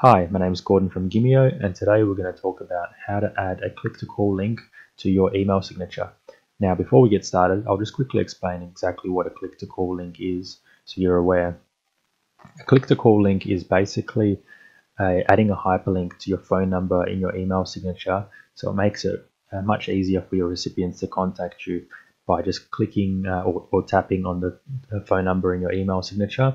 Hi, my name is Gordon from Gimmio and today we're going to talk about how to add a click to call link to your email signature. Now before we get started, I'll just quickly explain exactly what a click to call link is so you're aware. A click to call link is basically uh, adding a hyperlink to your phone number in your email signature so it makes it uh, much easier for your recipients to contact you by just clicking uh, or, or, tapping on the phone number in your email signature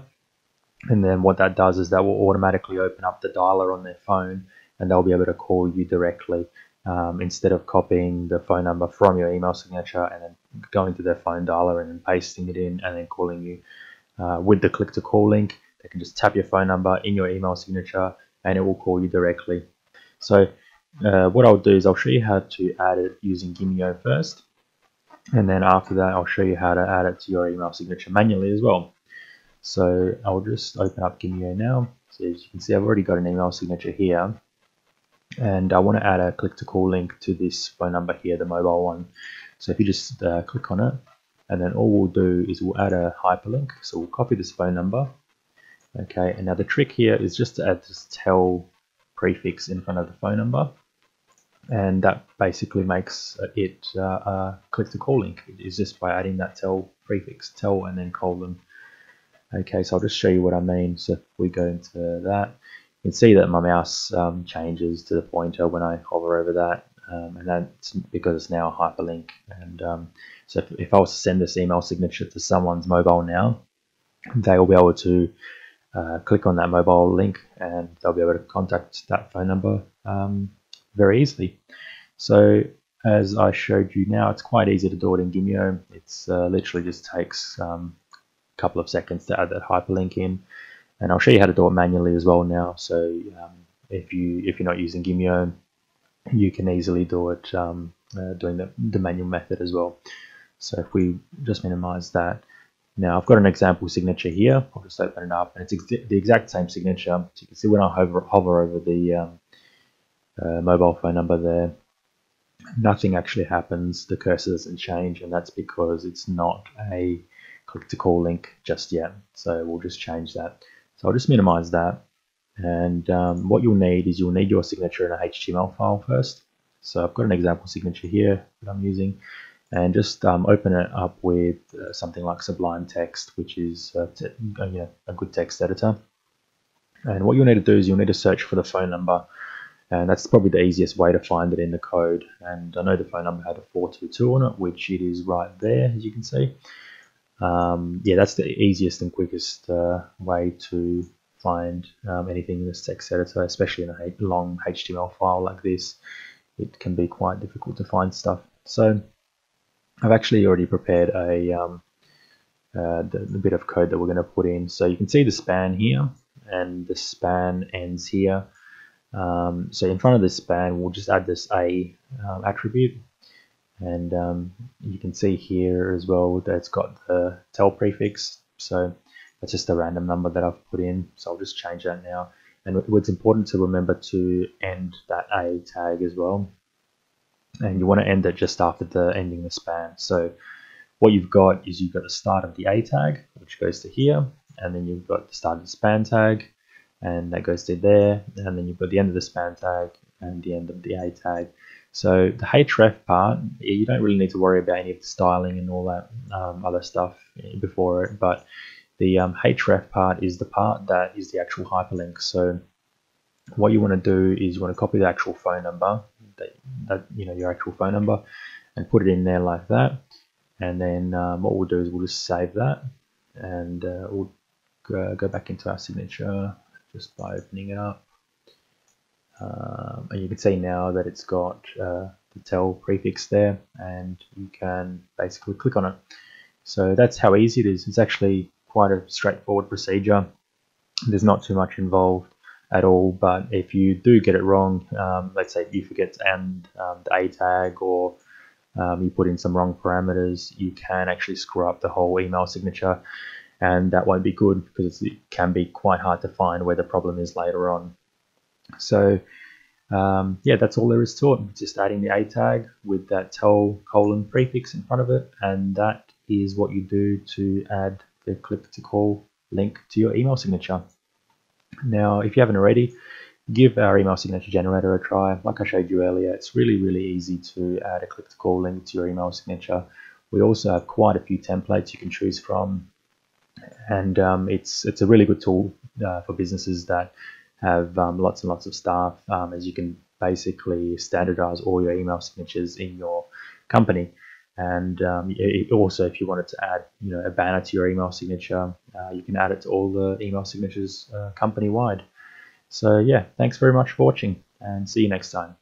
and then what that does is that will automatically open up the dialer on their phone and they'll be able to call you directly um, instead of copying the phone number from your email signature and then going to their phone dialer and then pasting it in and then calling you uh, with the click to call link. They can just tap your phone number in your email signature and it will call you directly. So uh, what I'll do is I'll show you how to add it using Gimmio first. And then after that, I'll show you how to add it to your email signature manually as well. So I'll just open up Gimmio now. So as you can see, I've already got an email signature here. And I want to add a click to call link to this phone number here, the mobile one. So if you just uh, click on it, and then all we'll do is we'll add a hyperlink. So we'll copy this phone number. Okay, and now the trick here is just to add this tel prefix in front of the phone number. And that basically makes it uh, a click to call link. It is just by adding that tel prefix, tel and then colon Okay, so I'll just show you what I mean. So if we go into that, you can see that my mouse um, changes to the pointer when I hover over that. Um, and that's because it's now a hyperlink. And um, so if, if, I was to send this email signature to someone's mobile now, they will be able to uh, click on that mobile link and they'll be able to contact that phone number um, very easily. So as I showed you now, it's quite easy to do it in Gimmio. It's uh, literally just takes um, couple of seconds to add that hyperlink in. And I'll show you how to do it manually as well now. So um, if you if you're not using Gimmio, you can easily do it um, uh, doing the, the manual method as well. So if we just minimize that, now I've got an example signature here. I'll just open it up, and it's ex the exact same signature. So you can see when I hover, hover over the um, uh, mobile phone number there, nothing actually happens. The cursor doesn't change, and that's because it's not a click to call link just yet. So we'll just change that. So I'll just minimize that. And um, what you'll need is you'll need your signature in a HTML file first. So I've got an example signature here that I'm using and just um, open it up with uh, something like Sublime Text, which is uh, uh, you know, a good text editor. And what you'll need to do is you'll need to search for the phone number and that's probably the easiest way to find it in the code. And I know the phone number had a 422 on it, which it is right there, as you can see um, yeah, that's the easiest and quickest uh, way to find um, anything in this text editor, especially in a long HTML file like this. It can be quite difficult to find stuff. So I've actually already prepared a um, uh, the, the, bit of code that we're going to put in. So you can see the span here, and the span ends here. Um, so in front of the span, we'll just add this a um, attribute and um, you can see here as well that it's got the tel prefix. So that's just a random number that I've put in. So I'll just change that now. And it's important to remember to end that a tag as well. And you want to end it just after the ending the span. So what you've got is you've got the start of the a tag which goes to here and then you've got the start of the span tag and that goes to there and then you've got the end of the span tag and the end of the a tag so the href part, you don't really need to worry about any of the styling and all that um, other stuff before it, but the um, href part is the part that is the actual hyperlink. So what you want to do is you want to copy the actual phone number, that, that you know your actual phone number, and put it in there like that. And then um, what we'll do is we'll just save that, and uh, we'll go, go back into our signature just by opening it up. Um, and you can see now that it's got uh, the tel prefix there and you can basically click on it. So that's how easy it is. It's actually quite a straightforward procedure. There's not too much involved at all, but if you do get it wrong, um, let's say you forget to end um, the A tag or um, you put in some wrong parameters, you can actually screw up the whole email signature and that won't be good because it can be quite hard to find where the problem is later on. So um, yeah, that's all there is to it. Just adding the A tag with that tel colon prefix in front of it, and that is what you do to add the click to call link to your email signature. Now, if you haven't already, give our email signature generator a try. Like I showed you earlier, it's really, really easy to add a click to call link to your email signature. We also have quite a few templates you can choose from, and um, it's it's a really good tool uh, for businesses that have um, lots and lots of staff, um, as you can basically standardize all your email signatures in your company. And um, it, also, if you wanted to add, you know, a banner to your email signature, uh, you can add it to all the email signatures uh, company wide. So yeah, thanks very much for watching, and see you next time.